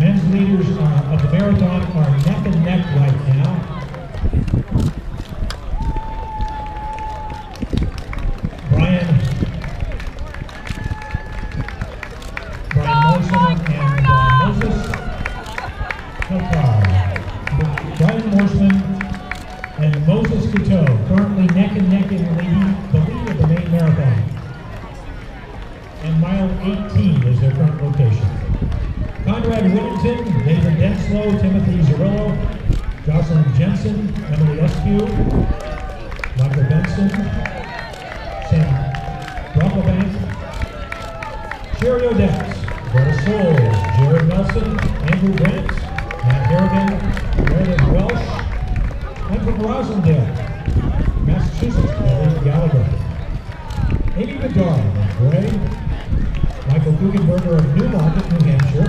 Men's leaders uh, of the marathon are neck and neck right now. Brian, Brian Morrison and uh, Moses Hilkar. Brian Morrison and Moses Couteau currently neck and neck in the lead, the lead of the Maine marathon. And mile 18 is their current location. Conrad Whittington, Nathan Denslow, Timothy Zerillo, Jocelyn Jensen, Emily Eskew, Michael Benson, Sam Brocklebank, Sherry Odets, Greta Soul, Jared Nelson, Andrew Grant, Matt Harrigan, Meredith Welsh, and from Rosendale, Massachusetts, Ellie Gallagher. Amy Bedard Gray, Michael Guggenberger of Newmarket, New Hampshire,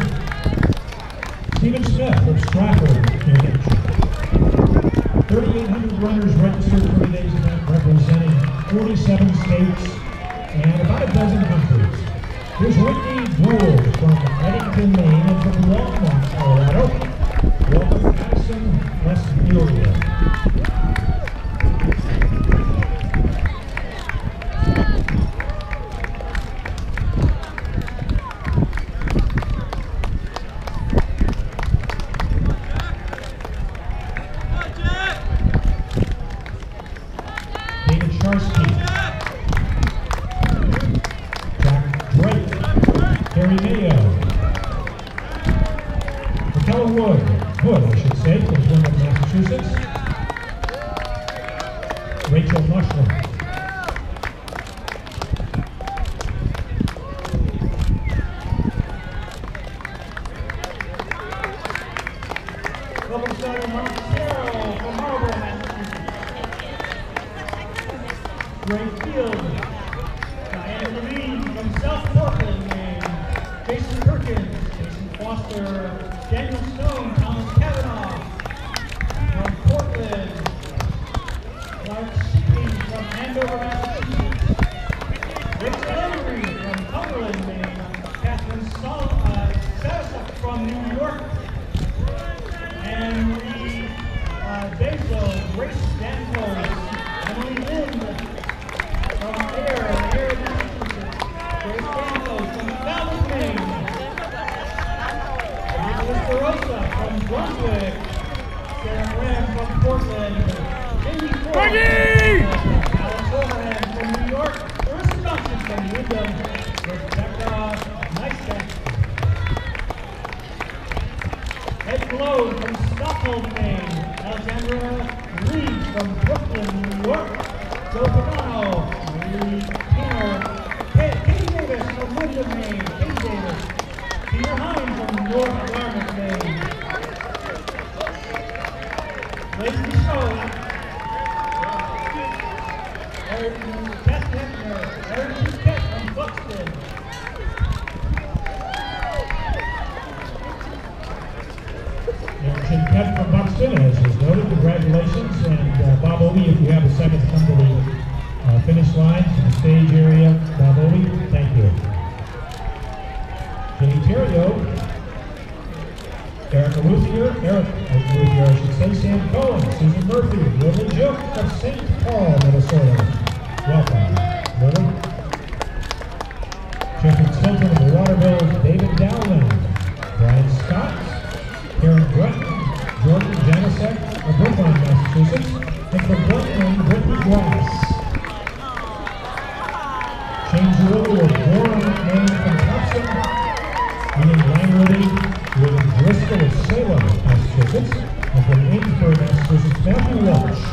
3,800 runners registered for today's event representing 47 states and about a dozen countries. Here's Whitney Gould from Eddington, Maine, and from Longmont, Colorado. Terry Mayo. Michaela Wood. Wood, I should say, from Plymouth, Massachusetts. Rachel Mushroom. Great field. Diana Levine from South Portland. Jason Perkins, Jason Foster, Daniel Stone, Thomas Kavanaugh from Portland. Clark Shipping from Andover, Massachusetts. Rachel Emery from Cumberland, Maine. Catherine Sol, uh, Sarasuk from New York. And Marie uh, Bezo, Grace Nicholas from Brunswick. Sarah Graham from Portland. Amy Ford. Alex Overhand from New York. Marissa Johnson from Windham. Rebecca Neistat Ed Glow from Stockholm, Maine. Alexandra Reed from Brooklyn, New York. Joe Buxton, as noted, congratulations. And uh, Bob Obie, if you have a second, come to the uh, finish line, to the stage area. Bob Obie, thank you. Jenny Terrio, Erica Luthier, Eric Luthier, I should say, Sam Cohen, Susan Murphy, Lily Glass. Shane Giroux of Maine from Thompson, Ian Langworthy with Driscoll of Salem, Massachusetts, and from Amesbury, Massachusetts, Matthew Walsh.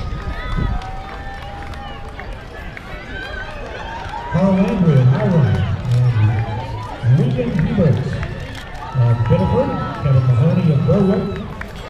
Carl Landry of Hiram, and Regan Hebert of Biddeford, Kevin Mahoney of Berwick,